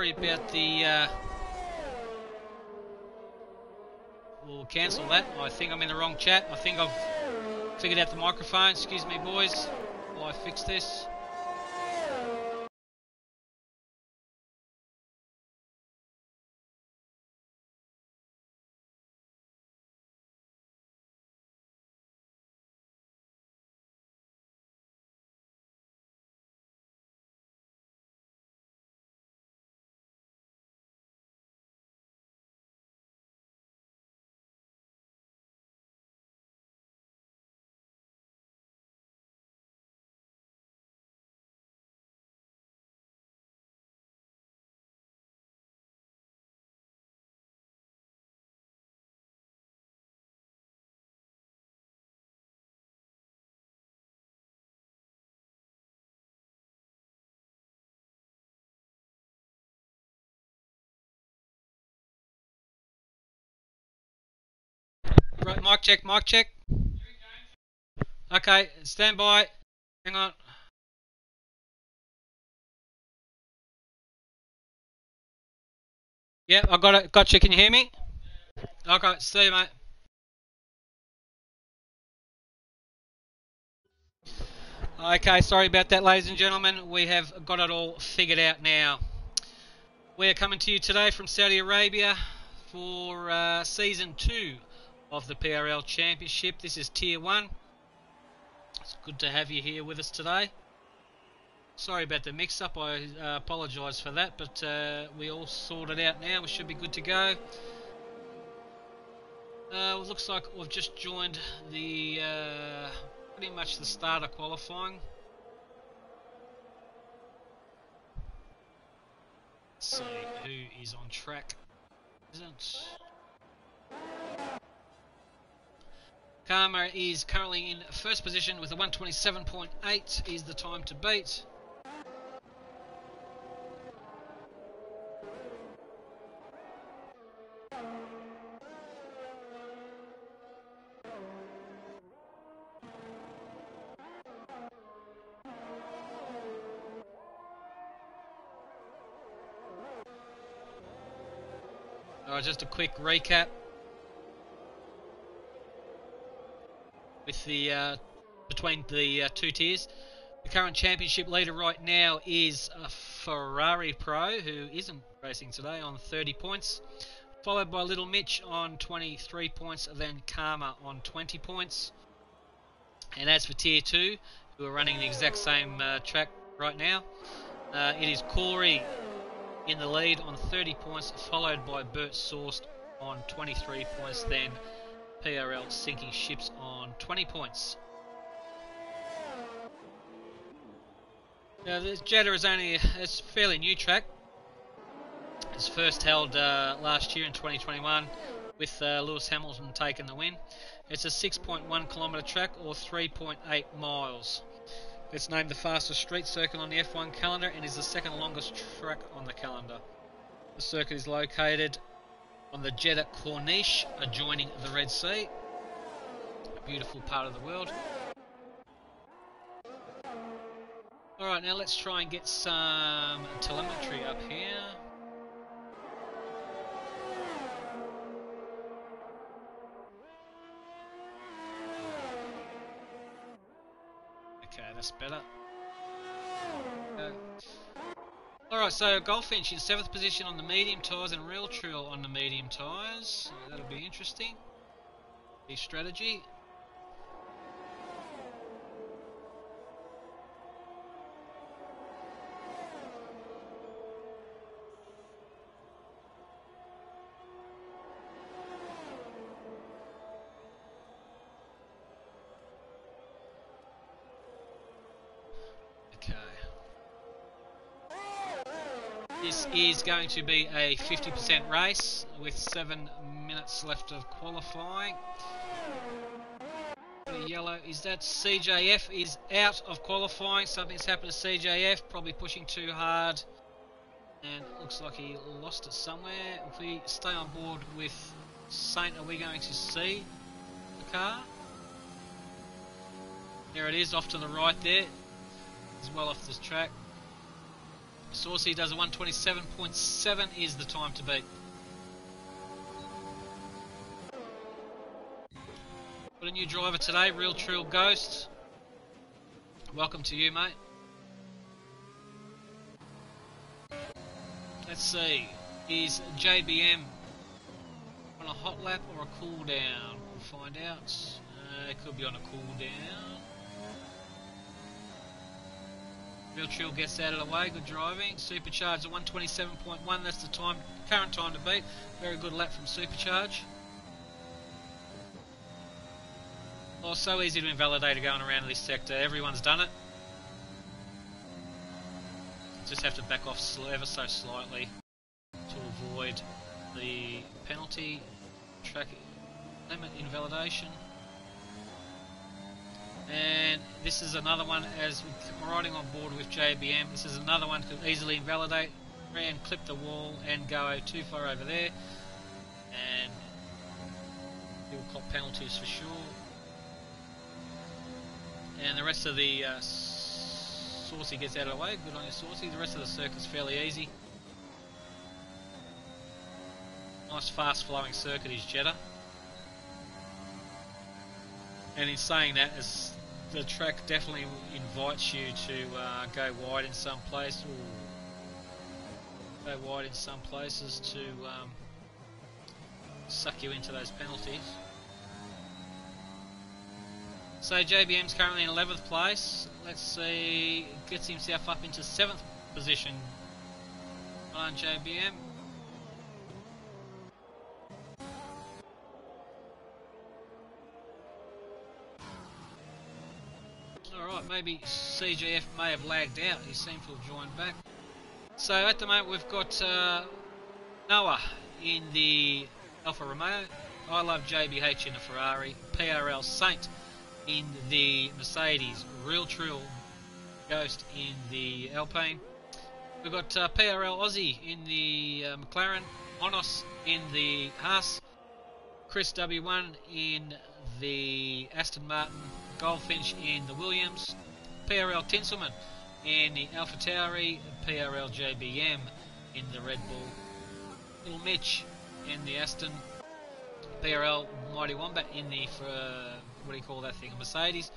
sorry about the. Uh, we'll cancel that. I think I'm in the wrong chat. I think I've figured out the microphone. Excuse me, boys, while I fix this. Mic check, mic check. Okay, stand by. Hang on. Yeah, I got it. Gotcha. Can you hear me? Okay, see you, mate. Okay, sorry about that, ladies and gentlemen. We have got it all figured out now. We are coming to you today from Saudi Arabia for uh, season two of the PRL Championship. This is Tier 1. It's good to have you here with us today. Sorry about the mix-up, I uh, apologise for that, but uh, we all sorted out now, we should be good to go. Uh, looks like we've just joined the uh, pretty much the start of qualifying. Let's see who is on track. Isn't Karma is currently in first position with a 127.8 is the time to beat. Just a quick recap. The uh, between the uh, two tiers. The current championship leader right now is a Ferrari Pro, who isn't racing today, on 30 points, followed by Little Mitch on 23 points, then Karma on 20 points. And as for Tier 2, who are running the exact same uh, track right now, uh, it is Corey in the lead on 30 points, followed by Bert Sourced on 23 points, then PRL sinking ships on 20 points. Now, this Jeddah is only a fairly new track. It's first held uh, last year in 2021 with uh, Lewis Hamilton taking the win. It's a 6.1 kilometre track or 3.8 miles. It's named the fastest street circuit on the F1 calendar and is the second longest track on the calendar. The circuit is located on the Jeddah Corniche adjoining the Red Sea. A beautiful part of the world. Alright, now let's try and get some telemetry up here. Okay, that's better. Alright, so Goldfinch in 7th position on the medium tyres and Real Trill on the medium tyres. That'll be interesting. The strategy. Going to be a 50% race with 7 minutes left of qualifying. Yellow is that CJF is out of qualifying. Something's happened to CJF, probably pushing too hard. And looks like he lost it somewhere. If we stay on board with Saint, are we going to see the car? There it is, off to the right there. It's well off this track. Saucy does a 127.7 is the time to beat. Got a new driver today, Real Trill Ghost. Welcome to you, mate. Let's see. Is JBM on a hot lap or a cool down? We'll find out. Uh, it could be on a cool down. Real Trill gets out of the way, good driving. Supercharge at 127.1, that's the time, current time to beat. Very good lap from Supercharge. Oh, so easy to invalidate going around this sector. Everyone's done it. Just have to back off ever so slightly to avoid the penalty track limit invalidation. And this is another one as we're riding on board with JBM. This is another one could easily invalidate and clip the wall and go too far over there. And you'll cop penalties for sure. And the rest of the uh, Saucy gets out of the way. Good on you, Saucy. The rest of the circuit's fairly easy. Nice fast flowing circuit is Jeddah. And in saying that, as the track definitely invites you to uh, go wide in some places. go wide in some places to um, suck you into those penalties. So JBM's currently in 11th place. Let's see, gets himself up into 7th position on JBM. Alright, maybe CGF may have lagged out. He seemed to have joined back. So at the moment we've got uh, Noah in the Alfa Romeo. I love JBH in the Ferrari. PRL Saint in the Mercedes, Real Trill Ghost in the Alpine. We've got uh, PRL Aussie in the uh, McLaren, Onos in the Haas, Chris W1 in the Aston Martin, Goldfinch in the Williams, PRL Tinselman in the Alpha Tauri, PRL JBM in the Red Bull, Little Mitch in the Aston, PRL Mighty Wombat in the uh, what do you call that thing? A Mercedes.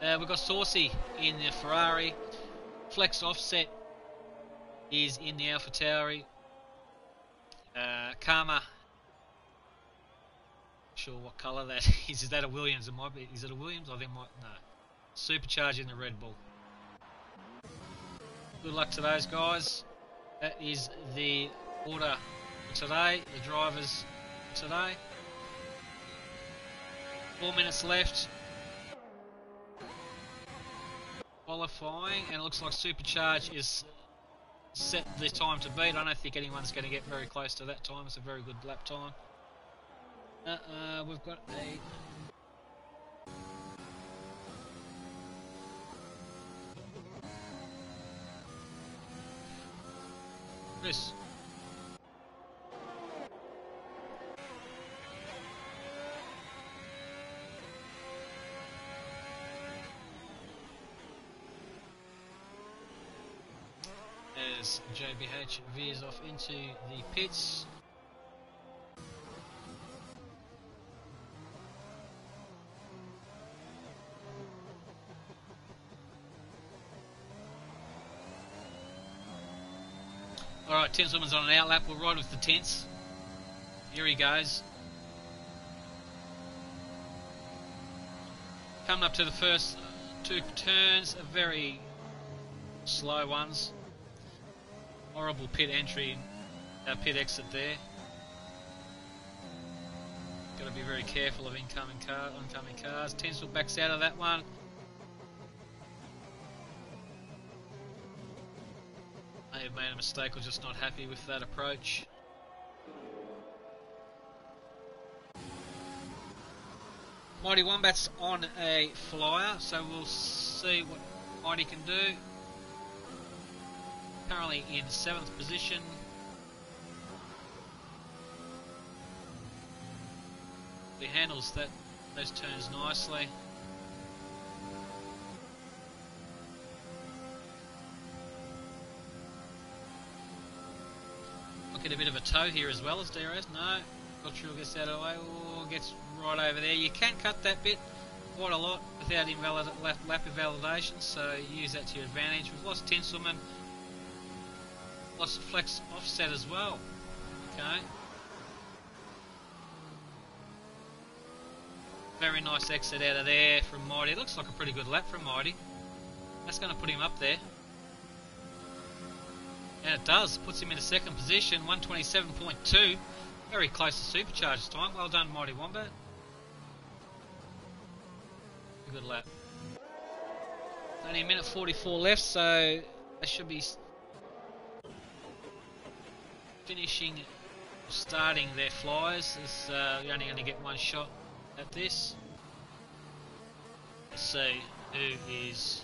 Uh, we've got Saucy in the Ferrari. Flex Offset is in the Alpha Tauri. Uh, Karma. Sure, what colour that is? Is that a Williams? It might be. Is it a Williams? I think might. No. Supercharging the Red Bull. Good luck to those guys. That is the order for today. The drivers today. Four minutes left. Qualifying, and it looks like Supercharge is set the time to beat. I don't think anyone's going to get very close to that time. It's a very good lap time. Uh, uh, we've got a Chris. as JBH veers off into the pits. Tinselman's on an outlap. We'll ride with the tents. Here he goes. Coming up to the first two turns, very slow ones horrible pit entry, our pit exit there. Got to be very careful of incoming car, oncoming cars. Tinsel backs out of that one. Have made a mistake or just not happy with that approach. Mighty Wombat's on a flyer, so we'll see what Mighty can do currently in seventh position. He handles that those turns nicely. Tow here as well as DRS. No, Cottrell gets out of the way. Or oh, gets right over there. You can cut that bit quite a lot without invalid lap, lap invalidation, so use that to your advantage. We've lost Tinselman. Lost flex offset as well. Okay. Very nice exit out of there from Mighty. Looks like a pretty good lap from Mighty. That's going to put him up there. And it does. Puts him in a second position. 127.2. Very close to supercharged time. Well done, Mighty Wombat. Good lap. Only a minute 44 left, so they should be finishing, starting their flies. As, uh, you're only going to get one shot at this. Let's see who is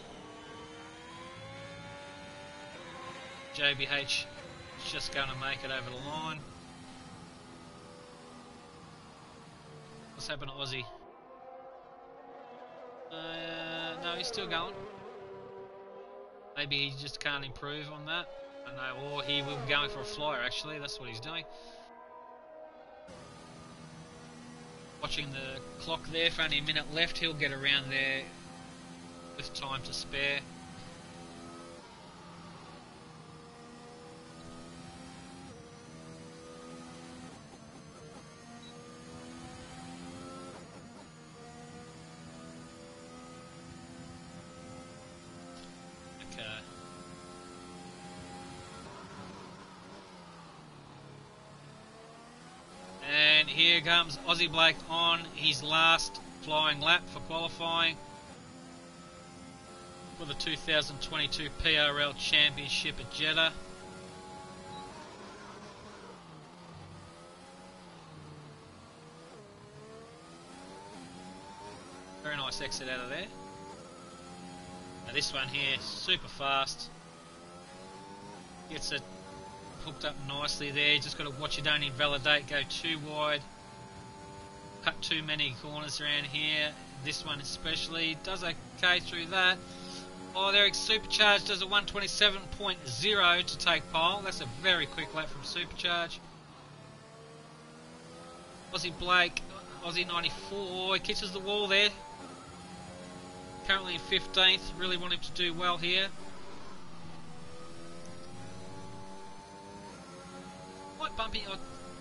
JBH is just going to make it over the line. What's happened to Aussie? Uh, no, he's still going. Maybe he just can't improve on that. I know, or he will be going for a flyer actually, that's what he's doing. Watching the clock there for only a minute left, he'll get around there with time to spare. Here comes Aussie Blake on his last flying lap for qualifying for the 2022 PRL Championship at Jeddah. Very nice exit out of there. Now this one here, super fast. Gets it hooked up nicely there. Just got to watch you don't invalidate, go too wide, cut too many corners around here. This one especially does okay through that. Oh, there Supercharge does a 127.0 to take pole. That's a very quick lap from Supercharge. Aussie Blake, Aussie 94, he kisses the wall there. Currently in 15th, really want him to do well here. might bump him. I'm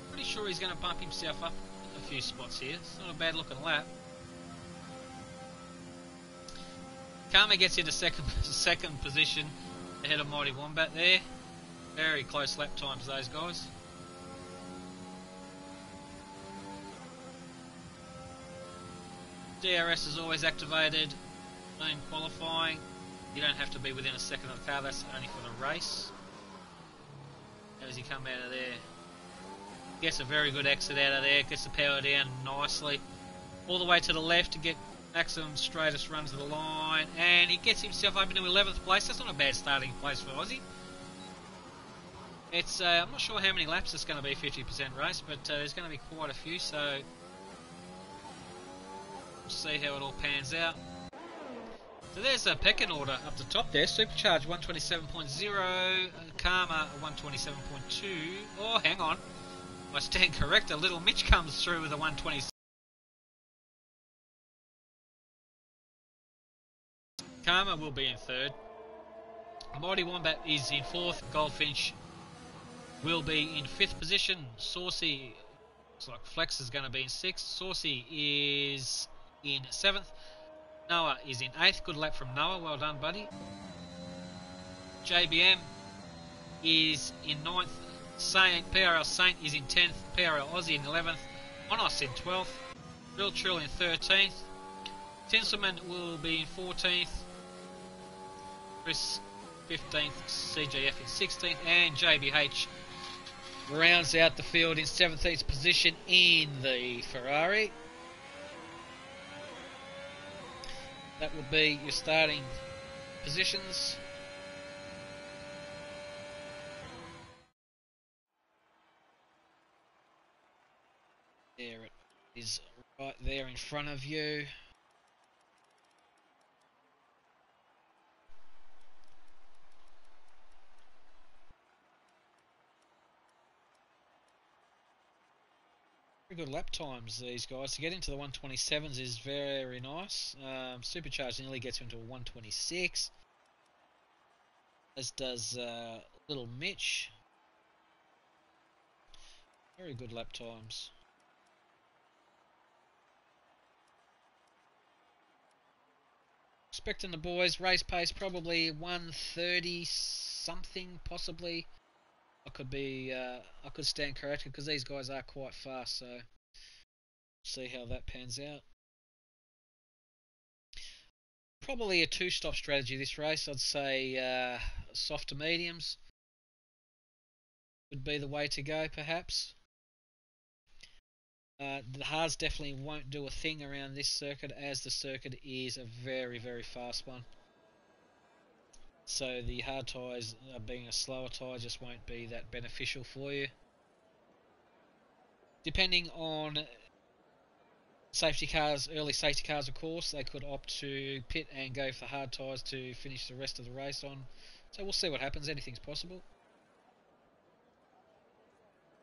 pretty sure he's going to bump himself up a few spots here. It's not a bad looking lap. Karma gets into second second position ahead of Mighty Wombat there. Very close lap times those guys. DRS is always activated in qualifying. You don't have to be within a second of the car, that's only for the race. How does he come out of there? Gets a very good exit out of there, gets the power down nicely. All the way to the left to get maximum straightest run to the line. And he gets himself up into 11th place. That's not a bad starting place for Aussie. It's uh, I'm not sure how many laps it's going to be 50% race, but uh, there's going to be quite a few, so we'll see how it all pans out. So there's a pecking order up the top there. Supercharge 127.0, Karma 127.2. Oh, hang on. I stand corrected. Little Mitch comes through with a 127. Karma will be in third. Mighty Wombat is in fourth. Goldfinch will be in fifth position. Saucy, looks like Flex is going to be in sixth. Saucy is in seventh. Noah is in 8th. Good lap from Noah. Well done, buddy. JBM is in ninth. Saint, PRL Saint is in 10th. PRL Aussie in 11th. Monos in 12th. Real Trill in 13th. Tinselman will be in 14th. Chris 15th. CGF in 16th. And JBH rounds out the field in 17th position in the Ferrari. That would be your starting positions. There it is right there in front of you. Very good lap times, these guys. To get into the 127s is very nice. Um, Supercharged nearly gets into a 126. As does uh, Little Mitch. Very good lap times. Expecting the boys race pace probably 130 something possibly. I could be uh, I could stand corrected because these guys are quite fast so see how that pans out. Probably a two stop strategy this race. I'd say uh, soft to mediums would be the way to go perhaps. Uh, the hards definitely won't do a thing around this circuit as the circuit is a very, very fast one. So the hard tyres uh, being a slower tyre just won't be that beneficial for you. Depending on safety cars, early safety cars of course, they could opt to pit and go for hard tyres to finish the rest of the race on. So we'll see what happens, anything's possible.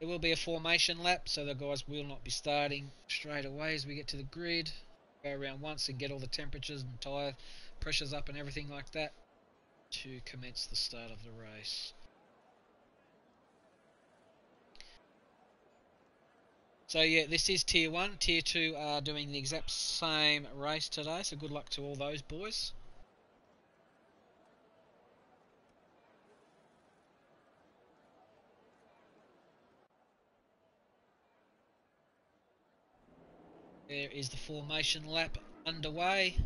It will be a formation lap, so the guys will not be starting straight away as we get to the grid. Go around once and get all the temperatures and tyre pressures up and everything like that to commence the start of the race. So yeah, this is Tier 1. Tier 2 are doing the exact same race today, so good luck to all those boys. There is the formation lap underway.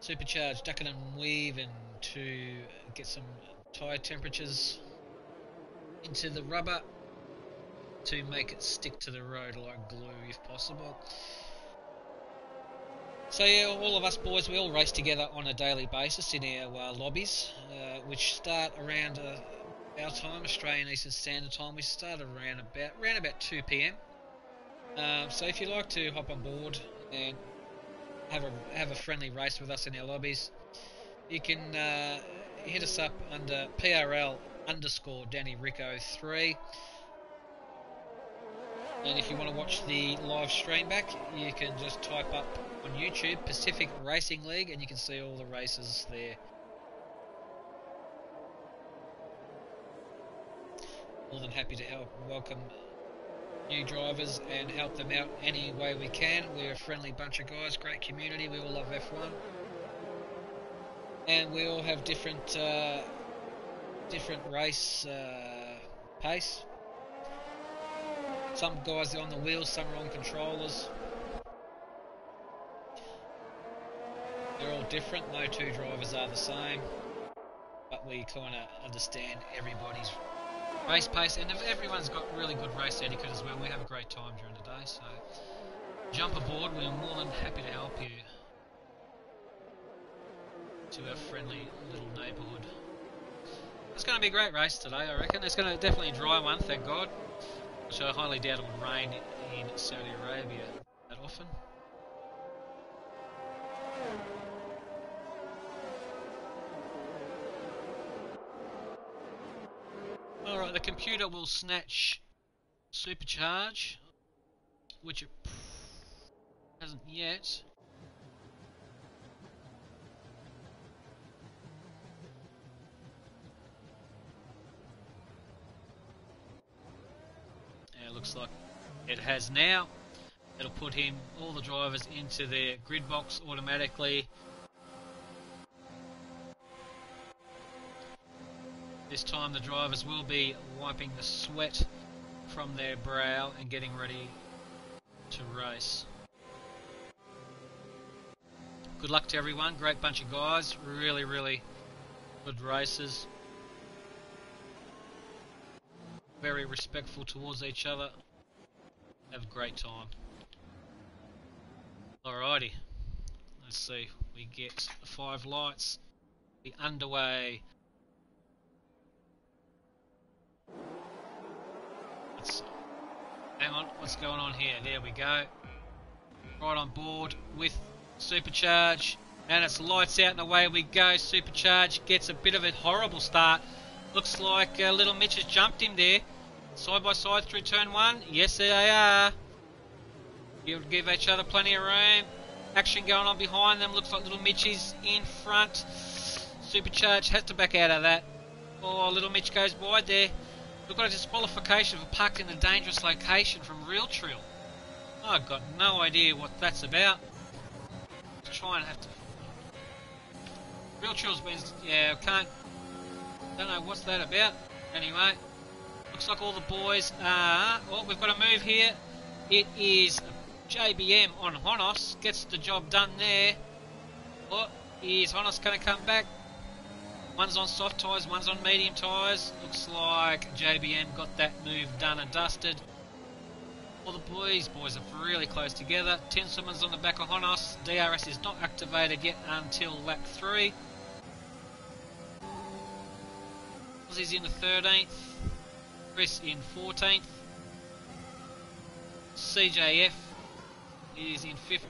Supercharged, ducking and weaving to get some tyre temperatures into the rubber to make it stick to the road like glue if possible. So yeah, all of us boys, we all race together on a daily basis in our uh, lobbies, uh, which start around uh, our time, Australian Eastern Standard Time. We start around about around about 2 p.m. Um, so if you'd like to hop on board and have a have a friendly race with us in our lobbies, you can uh, hit us up under PRL underscore Danny Rico three. And if you want to watch the live stream back, you can just type up on YouTube Pacific Racing League and you can see all the races there. More than happy to help welcome new drivers and help them out any way we can. We're a friendly bunch of guys, great community. We all love F1, and we all have different uh, different race uh, pace. Some guys are on the wheels, some are on controllers. They're all different. No two drivers are the same, but we kind of understand everybody's race pace, and everyone's got really good race etiquette as well, we have a great time during the day. So jump aboard. We're more than happy to help you to our friendly little neighbourhood. It's going to be a great race today, I reckon. It's going to definitely dry one, thank God. Which I highly doubt it would rain in Saudi Arabia that often. Alright, the computer will snatch supercharge, which it hasn't yet. It looks like it has now. It'll put him, all the drivers into their grid box automatically. This time the drivers will be wiping the sweat from their brow and getting ready to race. Good luck to everyone, great bunch of guys, really, really good races. Very respectful towards each other. Have a great time. Alrighty, let's see, we get five lights, be underway. Hang on, what's going on here? There we go. Right on board with Supercharge. And it's lights out and away we go. Supercharge gets a bit of a horrible start. Looks like uh, Little Mitch has jumped him there. Side by side through turn one. Yes, they are. You'll give each other plenty of room. Action going on behind them. Looks like Little Mitch is in front. Supercharge has to back out of that. Oh, Little Mitch goes wide there. We've got a disqualification for parking in a dangerous location from Real Trill. I've got no idea what that's about. Let's try and have to. Real Trill's been. Yeah, can't. Don't know what's that about. Anyway, looks like all the boys are. Oh, we've got a move here. It is JBM on Honos. Gets the job done there. What is Honos going to come back? One's on soft tyres, one's on medium tyres. Looks like JBM got that move done and dusted. All the boys, boys are really close together. Tinselman's on the back of Honos. DRS is not activated yet until lap 3. Aussie's in the 13th. Chris in 14th. CJF is in 5th.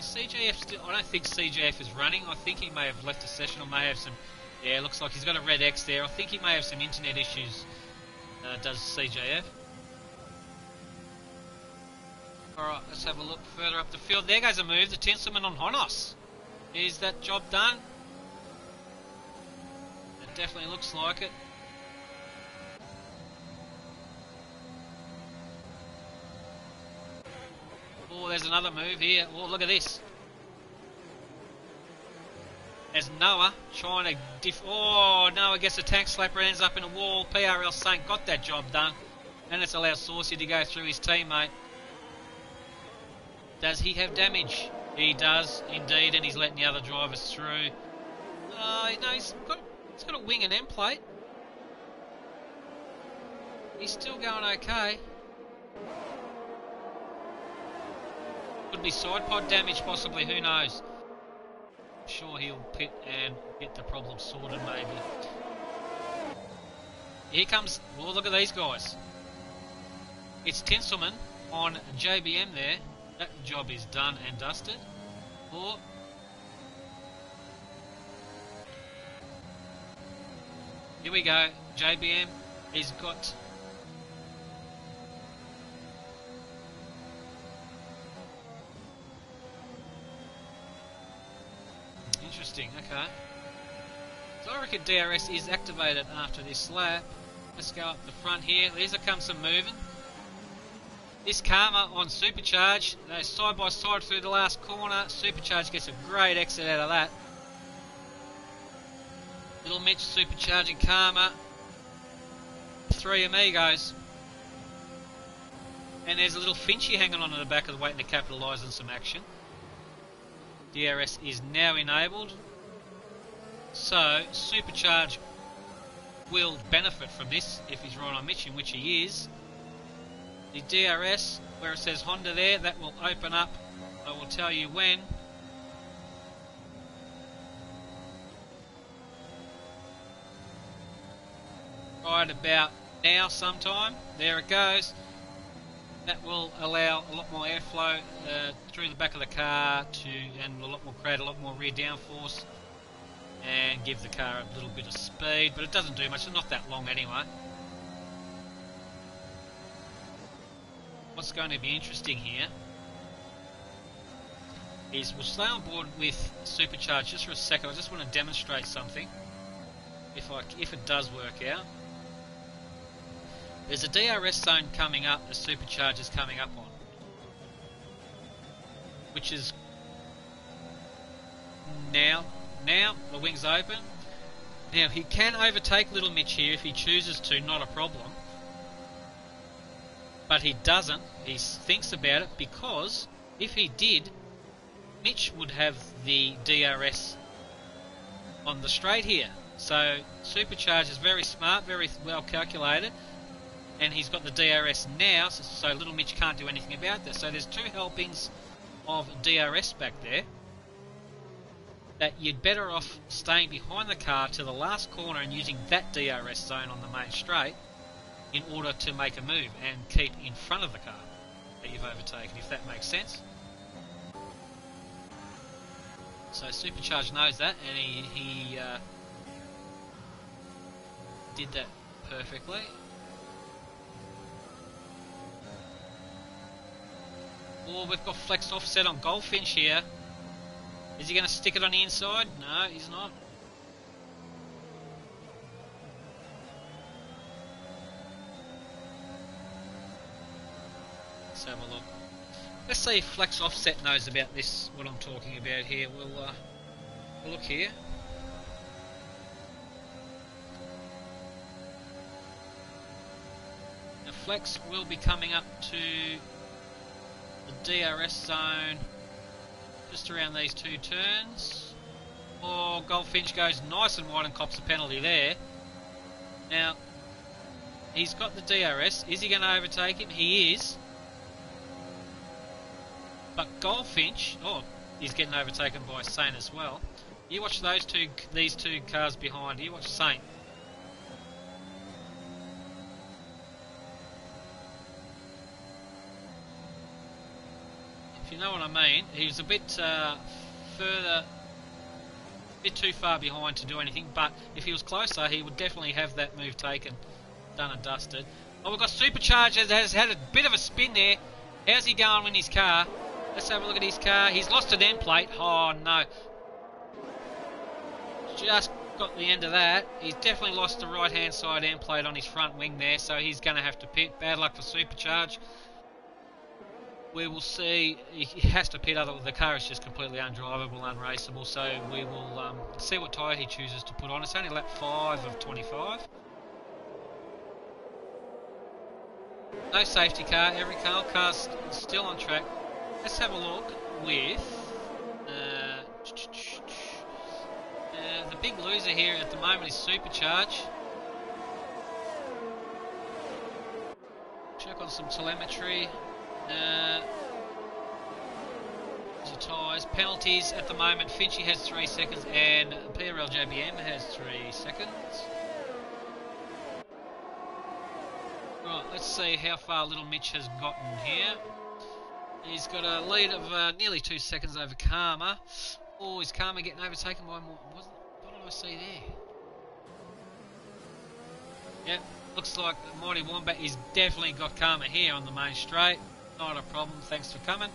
CJF still, I don't think CJF is running. I think he may have left a session or may have some yeah, looks like he's got a red X there. I think he may have some internet issues, uh, does CJF. Alright, let's have a look further up the field. There goes a move, the Tinselman on Honos. Is that job done? It definitely looks like it. Oh, there's another move here. Oh, look at this as Noah trying to diff. Oh, Noah gets a tank slapper, ends up in a wall. PRL Saint got that job done. And it's allowed Saucy to go through his teammate. Does he have damage? He does, indeed, and he's letting the other drivers through. Uh, no, he's got, he's got a wing and end plate. He's still going okay. Could be side pod damage, possibly, who knows sure he'll pit and get the problem sorted maybe. Here comes, well look at these guys. It's Tinselman on JBM there. That job is done and dusted. Or Here we go. JBM, he's got okay. So I reckon DRS is activated after this lap. Let's go up the front here. These come some moving. This Karma on Supercharge, they side by side through the last corner. Supercharge gets a great exit out of that. Little Mitch supercharging Karma. Three amigos. And there's a little Finchy hanging on in the back of the waiting to capitalise on some action. DRS is now enabled. So, Supercharge will benefit from this if he's right on mission, which he is. The DRS, where it says Honda there, that will open up. I will tell you when. Right about now sometime. There it goes that will allow a lot more airflow uh, through the back of the car to and a lot more create a lot more rear downforce and give the car a little bit of speed but it doesn't do much. It's not that long anyway. What's going to be interesting here is we'll stay on board with supercharge just for a second. I just want to demonstrate something. If I if it does work out. There's a DRS zone coming up, the supercharge is coming up on. Which is now, now the wing's open. Now he can overtake Little Mitch here if he chooses to, not a problem. But he doesn't, he thinks about it because if he did, Mitch would have the DRS on the straight here. So Supercharge is very smart, very well calculated and he's got the DRS now, so, so Little Mitch can't do anything about this. So there's two helpings of DRS back there that you'd better off staying behind the car to the last corner and using that DRS zone on the main straight in order to make a move and keep in front of the car that you've overtaken, if that makes sense. So Supercharge knows that and he, he uh, did that perfectly. Oh, we've got flex offset on Goldfinch here. Is he going to stick it on the inside? No, he's not. Let's have a look. Let's see if Flex Offset knows about this, what I'm talking about here. We'll, uh, we'll look here. Now Flex will be coming up to the DRS zone just around these two turns. Oh, Goldfinch goes nice and wide and cops a penalty there. Now, he's got the DRS. Is he going to overtake him? He is. But Goldfinch, oh, he's getting overtaken by Saint as well. You watch those two, these two cars behind. You watch Saint. Know what I mean, he was a bit uh, further, a bit too far behind to do anything. But if he was closer, he would definitely have that move taken, done and dusted. Oh, we've got Supercharger has had a bit of a spin there. How's he going in his car? Let's have a look at his car. He's lost an end plate. Oh no. Just got the end of that. He's definitely lost the right hand side end plate on his front wing there, so he's going to have to pit. Bad luck for Supercharge. We will see. He has to pit, otherwise the car is just completely undrivable, unraceable. So we will um, see what tyre he chooses to put on. It's only lap 5 of 25. No safety car. Every car car's still on track. Let's have a look with uh, uh, the big loser here at the moment is Supercharge. Check on some telemetry. Uh, tyres. Penalties at the moment. Finchy has three seconds and PRL JBM has three seconds. Right, let's see how far Little Mitch has gotten here. He's got a lead of uh, nearly two seconds over Karma. Oh, is Karma getting overtaken by more? What, what did I see there? Yep, looks like Mighty Wombat is definitely got Karma here on the main straight. Not a problem, thanks for coming.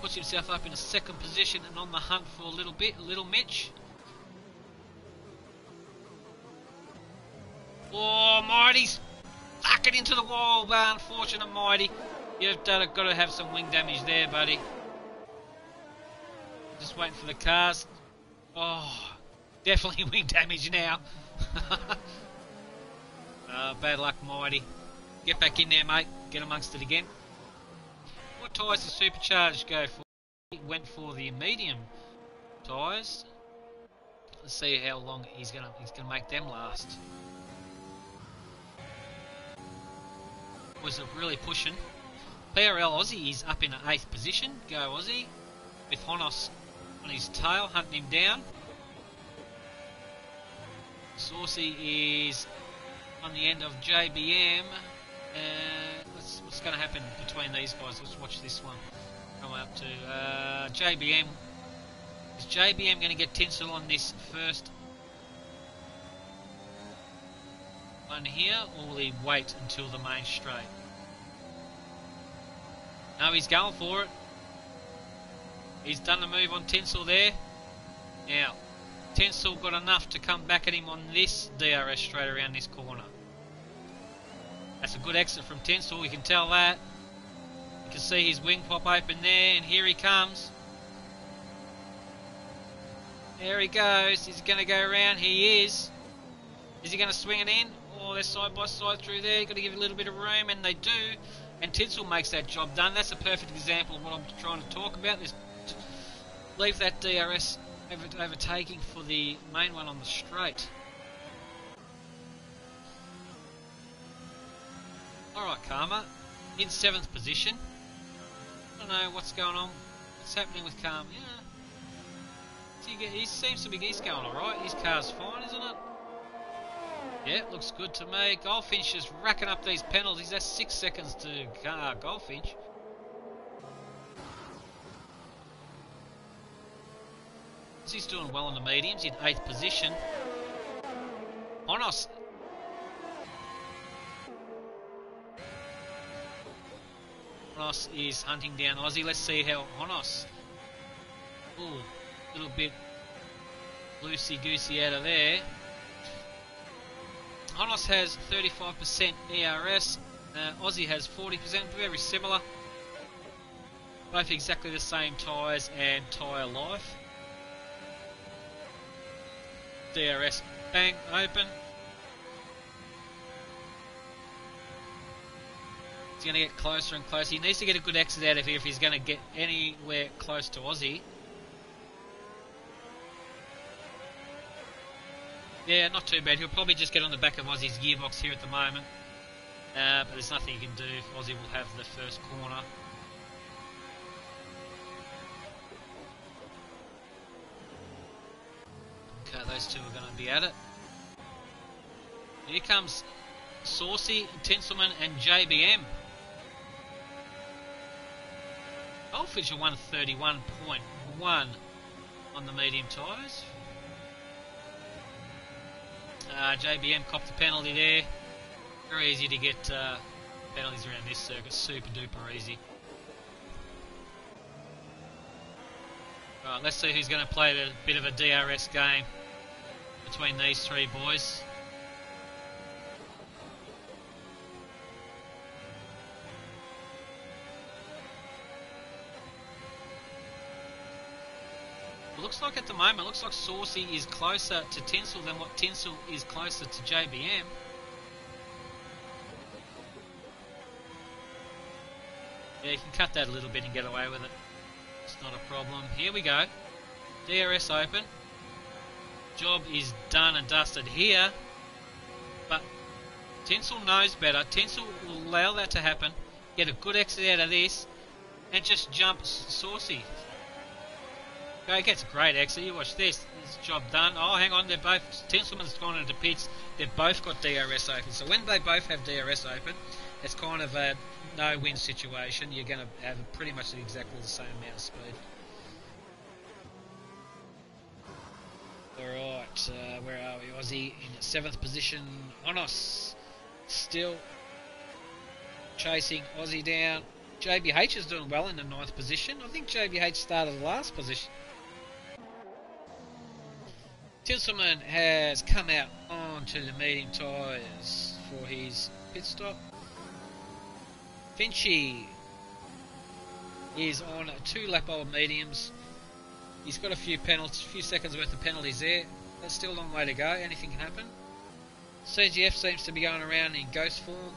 Puts himself up in a second position and on the hunt for a little bit, a Little Mitch. Oh, Mighty's Fuck it into the wall, but unfortunate mighty. You've got to have some wing damage there, buddy. Just waiting for the cars. Oh, definitely wing damage now. uh, bad luck, mighty. Get back in there, mate. Get amongst it again. What tyres does Supercharged go for? He went for the medium tyres. Let's see how long he's gonna he's gonna make them last. was really pushing. PRL Aussie is up in the 8th position. Go Aussie. With Honos on his tail, hunting him down. Saucy is on the end of JBM. Uh, what's going to happen between these guys? Let's watch this one come up to uh, JBM. Is JBM going to get tinsel on this first one here, or will he wait until the main straight? No, he's going for it. He's done the move on Tinsel there. Now, Tinsel got enough to come back at him on this DRS straight around this corner. That's a good exit from Tinsel, you can tell that. You can see his wing pop open there, and here he comes. There he goes. He's going to go around. He is. Is he going to swing it in? Oh, they're side by side through there. Got to give a little bit of room, and they do. And Tinsel makes that job done. That's a perfect example of what I'm trying to talk about. This leave that DRS over, overtaking for the main one on the straight. Alright, Karma. In seventh position. I don't know what's going on. What's happening with Karma? Yeah. He seems to be he's going alright. His car's fine, isn't it? Yeah, looks good to me. Goldfinch is racking up these penalties. That's six seconds to uh, Goldfinch. He's doing well in the mediums in eighth position. Honos. Honos is hunting down Aussie. Let's see how Honos. Ooh, little bit loosey goosey out of there. Honos has 35% ERS. Uh, Aussie has 40%, very similar. Both exactly the same tyres and tyre life. DRS bang open. He's going to get closer and closer. He needs to get a good exit out of here if he's going to get anywhere close to Aussie. Yeah, not too bad. He'll probably just get on the back of Aussie's gearbox here at the moment. Uh, but there's nothing he can do. Aussie will have the first corner. Those two are going to be at it. Here comes Saucy, Tinselman and JBM. Goldfinch 131.1 on the medium tyres. Uh, JBM copped the penalty there. Very easy to get uh, penalties around this circuit. Super duper easy. Right, let's see who's going to play a bit of a DRS game between these three boys. It looks like at the moment, looks like Saucy is closer to Tinsel than what Tinsel is closer to JBM. Yeah, you can cut that a little bit and get away with it. It's not a problem. Here we go. DRS open. Job is done and dusted here. But Tinsel knows better. Tinsel will allow that to happen. Get a good exit out of this. And just jump Saucy. Okay, gets a great exit. You watch this. This job done. Oh, hang on. They're both. Tinselman's gone into pits. They've both got DRS open. So when they both have DRS open, it's kind of a no-win situation. You're going to have pretty much exactly the same amount of speed. Alright, uh, where are we? Aussie in seventh position. Onos still chasing Aussie down. JBH is doing well in the ninth position. I think JBH started the last position. Tinselman has come out onto the medium tyres for his pit stop. Finchy is on two lap old mediums. He's got a few penalties, few seconds worth of penalties there. That's still a long way to go. Anything can happen. CGF seems to be going around in ghost form.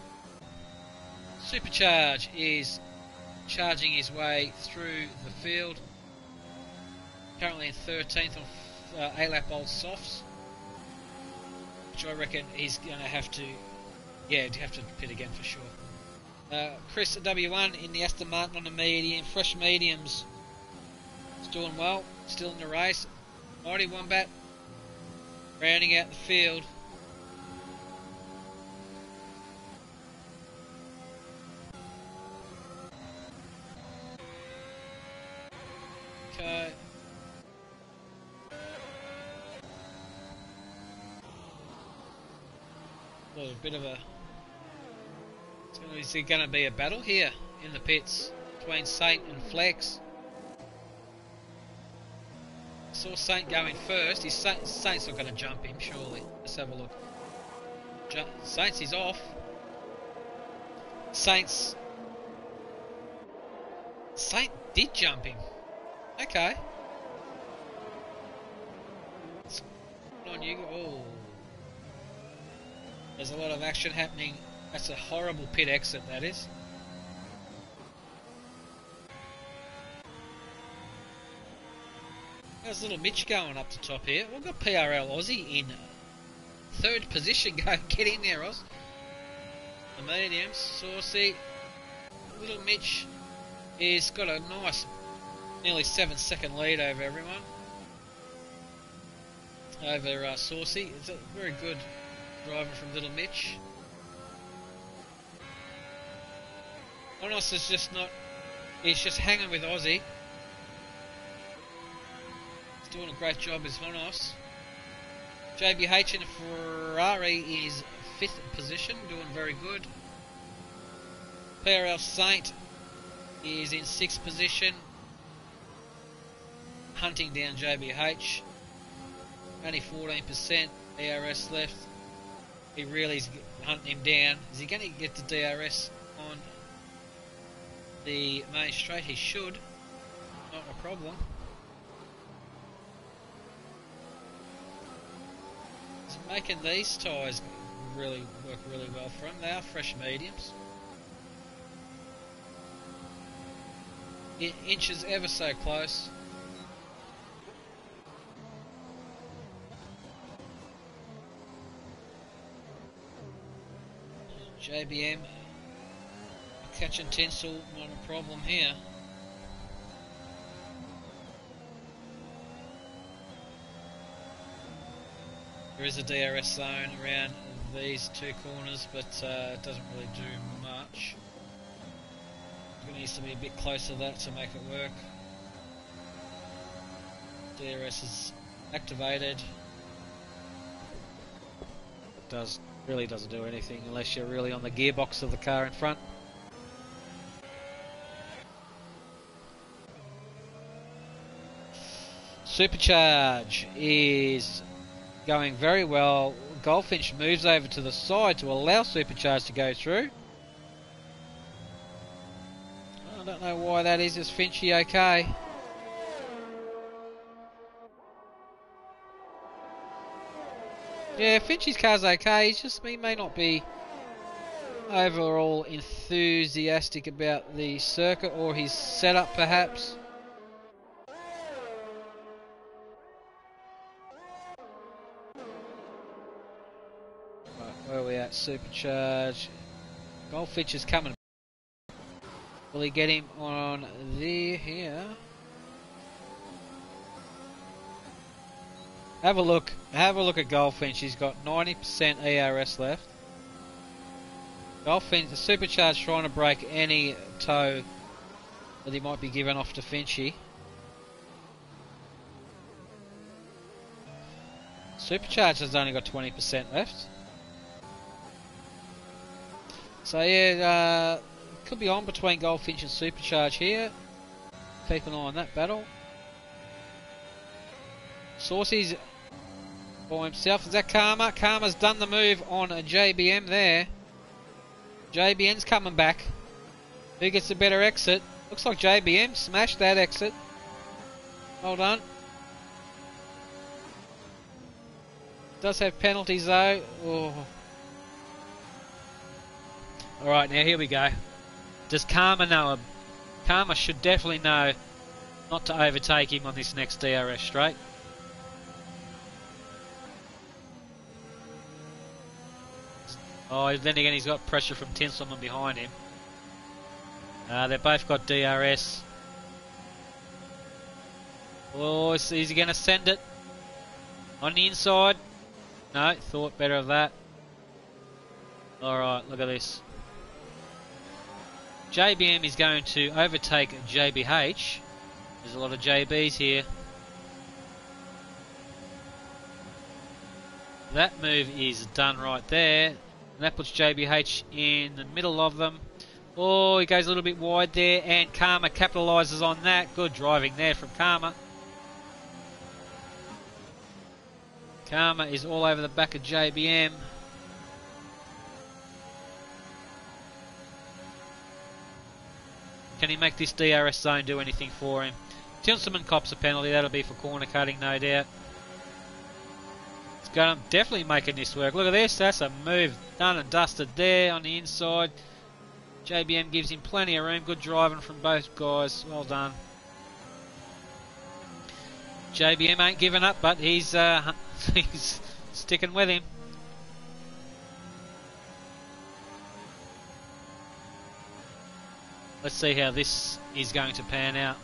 Supercharge is charging his way through the field. Currently in 13th on uh, A lap old softs. Which I reckon he's going to have to, yeah, have to pit again for sure. Uh, Chris W1 in the Aston Martin on the medium, fresh mediums. Doing well, still in the race. Mighty Wombat rounding out the field. Okay. Well, a bit of a is there going to be a battle here in the pits between Saint and Flex? Saw Saint going first. Is Saint, Saint's not going to jump him, surely. Let's have a look. Ju Saints is off. Saints. Saint did jump him. Okay. on you. Oh. There's a lot of action happening that's a horrible pit exit, that is. There's little Mitch going up the top here. We've got PRL Aussie in third position. Go get in there, Oz. The mediums, Saucy. Little Mitch is got a nice, nearly seven second lead over everyone. Over uh, Saucy. It's a very good driver from Little Mitch. Onos is just not. He's just hanging with Aussie. Doing a great job as Honos. JBH in a Ferrari is fifth position, doing very good. PRL Saint is in sixth position, hunting down JBH. Only 14% DRS left. He really is hunting him down. Is he going to get the DRS on the main straight? He should. Not a problem. Making these tyres really work really well for him. They are fresh mediums. inches ever so close. JBM catching tinsel, not a problem here. There is a DRS zone around these two corners, but uh, it doesn't really do much. It needs to be a bit closer to that to make it work. DRS is activated. It does really doesn't do anything unless you're really on the gearbox of the car in front. Supercharge is going very well. Goldfinch moves over to the side to allow Supercharge to go through. I don't know why that is. Is Finchy okay? Yeah, Finchy's car's okay. He's just he may not be overall enthusiastic about the circuit or his setup, perhaps. Where are we at? Supercharge. Goldfinch is coming. Will he get him on there here? Have a look. Have a look at Goldfinch. He's got 90% ERS left. Goldfinch, the supercharge trying to break any toe that he might be giving off to Finchy. Supercharge has only got 20% left. So yeah, uh, could be on between Goldfinch and Supercharge here. Keep an eye on that battle. Saucy's for himself. Is that Karma? Karma's done the move on a JBM there. JBM's coming back. Who gets a better exit? Looks like JBM smashed that exit. Well done. Does have penalties though. Oh. Alright, now here we go. Does Karma know? Karma should definitely know not to overtake him on this next DRS straight. Oh, then again, he's got pressure from Tinselman behind him. Uh, they've both got DRS. Oh, is, he going to send it? On the inside? No, thought better of that. Alright, look at this. JBM is going to overtake JBH. There's a lot of JBs here. That move is done right there. That puts JBH in the middle of them. Oh, he goes a little bit wide there, and Karma capitalises on that. Good driving there from Karma. Karma is all over the back of JBM. Can he make this DRS zone do anything for him? Tinselman cops a penalty. That'll be for corner cutting, no doubt. It's going to definitely making this work. Look at this. That's a move done and dusted there on the inside. JBM gives him plenty of room. Good driving from both guys. Well done. JBM ain't giving up, but he's uh, he's sticking with him. Let's see how this is going to pan out.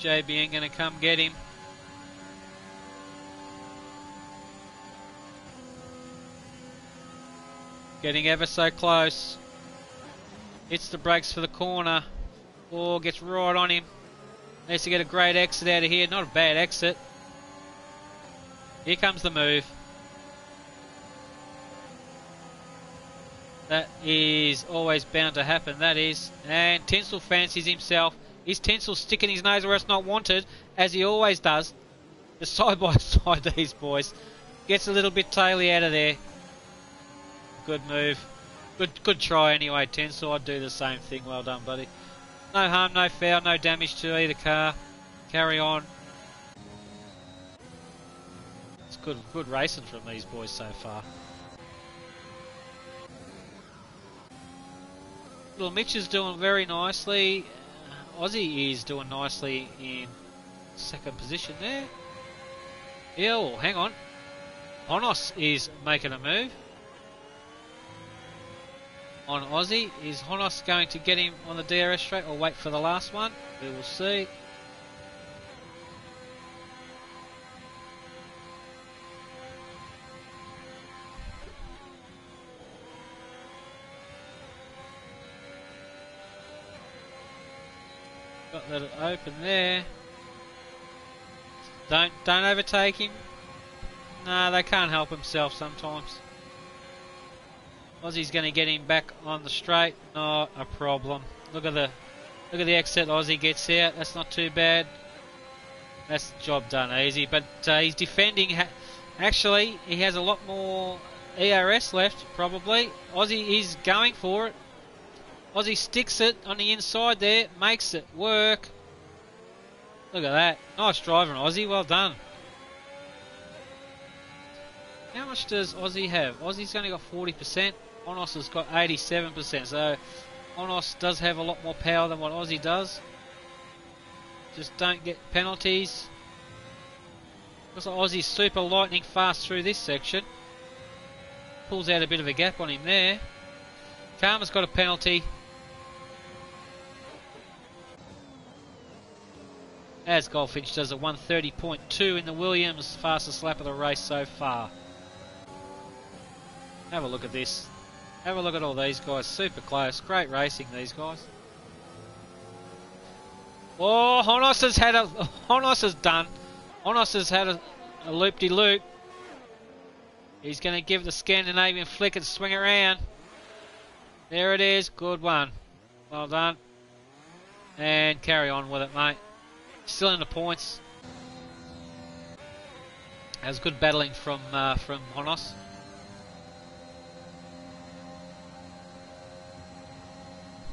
JBM going to come get him. Getting ever so close. Hits the brakes for the corner. Oh, gets right on him. Needs to get a great exit out of here. Not a bad exit. Here comes the move. That is always bound to happen, that is. And Tinsel fancies himself. Is Tinsel sticking his nose where it's not wanted, as he always does? The side by side, these boys. Gets a little bit taily out of there. Good move. Good good try anyway, Tinsel. I'd do the same thing. Well done, buddy. No harm, no foul, no damage to either car. Carry on. It's good good racing from these boys so far. Little Mitch is doing very nicely. Aussie is doing nicely in second position there. Yeah, oh, hang on. Honos is making a move on Aussie. Is Honos going to get him on the DRS straight or wait for the last one? We will see. Got that open there. Don't don't overtake him. Nah, they can't help himself sometimes. Aussie's going to get him back on the straight. Not a problem. Look at the look at the exit Aussie gets out. That's not too bad. That's job done easy. But uh, he's defending. Actually, he has a lot more ERS left, probably. Aussie is going for it. Aussie sticks it on the inside there, makes it work. Look at that. Nice driving, Aussie. Well done. How much does Aussie have? Aussie's only got 40%. Onos has got 87%. So Onos does have a lot more power than what Aussie does. Just don't get penalties. Looks like Aussie's super lightning fast through this section. Pulls out a bit of a gap on him there. Karma's got a penalty. As Goldfinch does a 130.2 in the Williams, fastest lap of the race so far. Have a look at this. Have a look at all these guys. Super close. Great racing, these guys. Oh, Honos has had a... Honos has done. Honos has had a, a loop-de-loop. He's going to give the Scandinavian flick and swing around. There it is. Good one. Well done. And carry on with it, mate. Still in the points. That was good battling from uh, from Honos.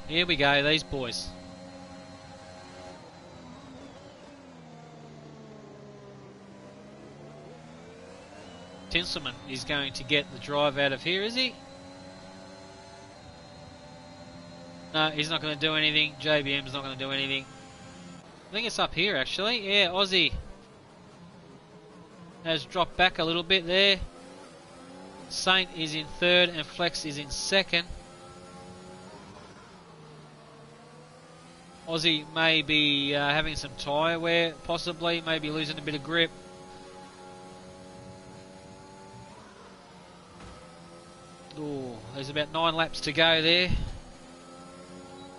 Here we go, these boys. Tinselman is going to get the drive out of here, is he? No, he's not going to do anything. JBM's not going to do anything. I think it's up here, actually. Yeah, Aussie has dropped back a little bit there. Saint is in third and Flex is in second. Aussie may be uh, having some tyre wear, possibly, maybe losing a bit of grip. Oh, there's about nine laps to go there.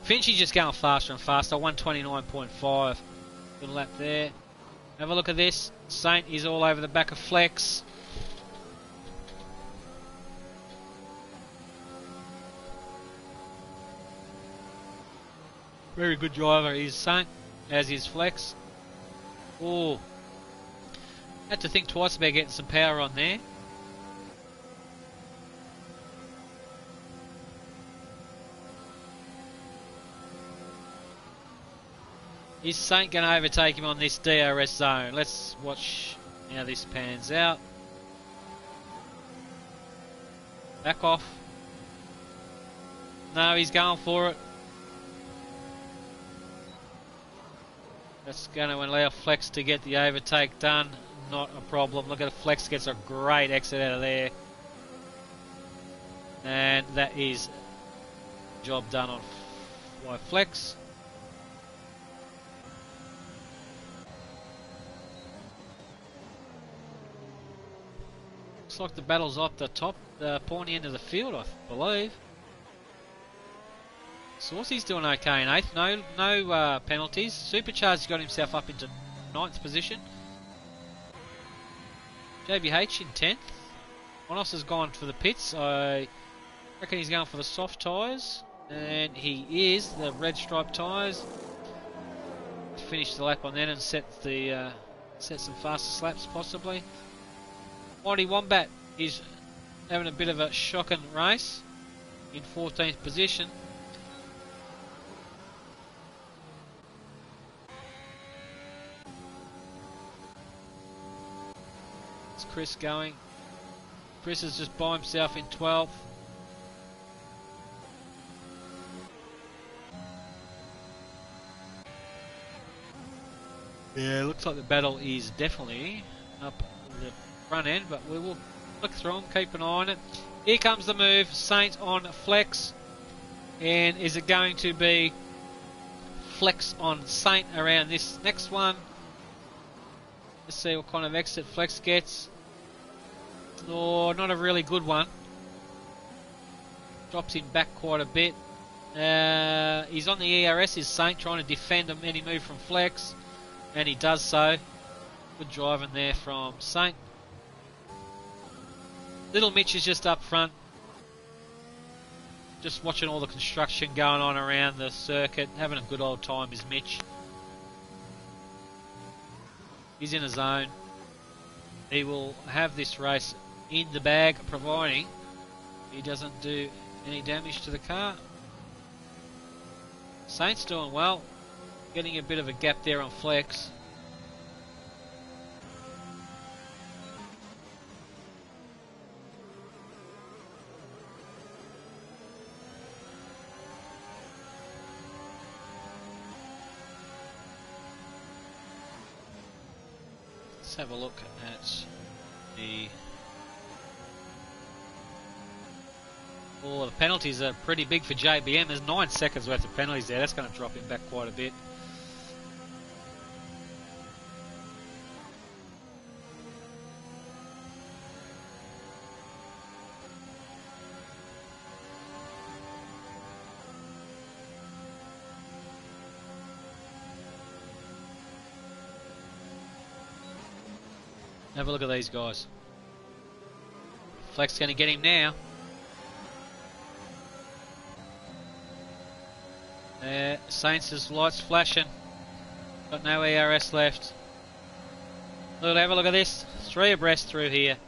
Finchy just going faster and faster, 129.5. Good lap there. Have a look at this. Saint is all over the back of Flex. Very good driver is Saint, as is Flex. Oh, had to think twice about getting some power on there. Is Saint going to overtake him on this DRS zone? Let's watch how this pans out. Back off. No, he's going for it. That's going to allow Flex to get the overtake done. Not a problem. Look at Flex gets a great exit out of there. And that is job done on by Flex. Looks like the battle's off the top, the pointy end of the field, I believe. Saucy's doing okay in eighth. No, no uh, penalties. Supercharged got himself up into ninth position. JBH in tenth. Monos has gone for the pits. I reckon he's going for the soft tyres, and he is the red stripe tyres. Finish the lap on that and set the uh, set some faster slaps possibly. Mighty Wombat is having a bit of a shocking race in 14th position. It's Chris going. Chris is just by himself in 12th. Yeah, looks like the battle is definitely up the front end, but we will look through them, keep an eye on it. Here comes the move, Saint on flex. And is it going to be flex on Saint around this next one? Let's see what kind of exit flex gets. Oh, not a really good one. Drops him back quite a bit. Uh, he's on the ERS, is Saint, trying to defend him any move from flex and he does so. Good driving there from Saint. Little Mitch is just up front, just watching all the construction going on around the circuit, having a good old time is Mitch. He's in a zone. He will have this race in the bag, providing he doesn't do any damage to the car. Saint's doing well. Getting a bit of a gap there on flex. Have a look at the Oh, the penalties are pretty big for JBM. There's nine seconds worth of penalties there. That's going to drop him back quite a bit. Have a look at these guys. Flex going to get him now. Uh, Saints' lights flashing. Got no ERS left. Look, have a look at this. Three abreast through here.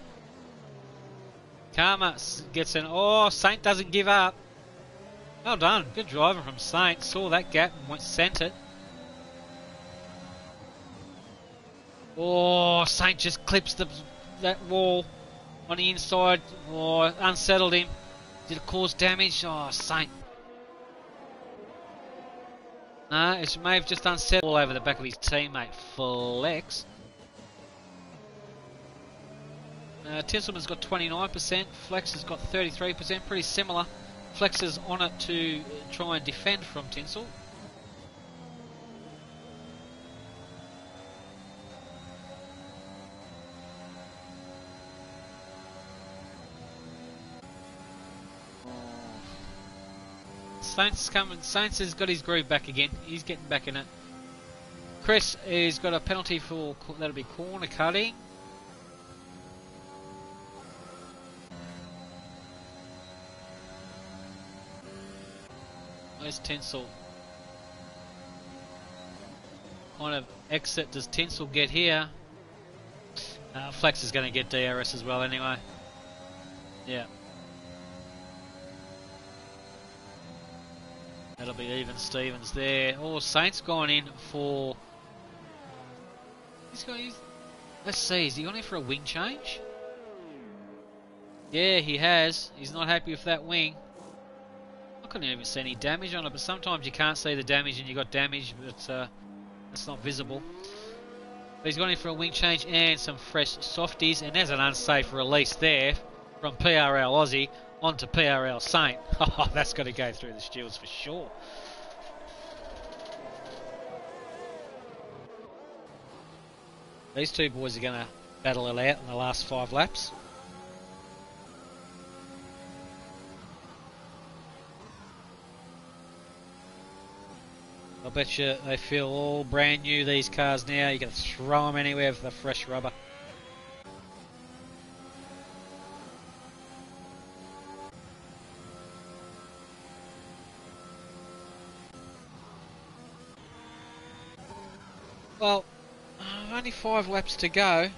Karma gets an. Oh, Saint doesn't give up. Well done. Good driving from Saint. Saw that gap and went sent it. Oh, Saint just clips the that wall on the inside. Oh, unsettled him. Did it cause damage? Oh, Saint. No, it may have just unsettled all over the back of his teammate, Flex. Uh, Tinselman's got 29%, Flex has got 33%, pretty similar. Flex is on it to try and defend from Tinsel. Saints coming. Saints has got his groove back again. He's getting back in it. Chris has got a penalty for that'll be corner cutting. Where's Tinsel? Kind of exit does Tinsel get here? Uh, Flex is going to get DRS as well anyway. Yeah. That'll be even Stevens there. Oh, Saints gone in for. Let's see. Is he gone in for a wing change? Yeah, he has. He's not happy with that wing. I couldn't even see any damage on it, but sometimes you can't see the damage and you got damage, but uh, it's not visible. But he's gone in for a wing change and some fresh softies, and there's an unsafe release there from PRL Aussie Onto PRL Saint. Oh, that's got to go through the shields for sure. These two boys are going to battle it out in the last five laps. I bet you they feel all brand new, these cars now. You can throw them anywhere for the fresh rubber. Well, uh, only five laps to go.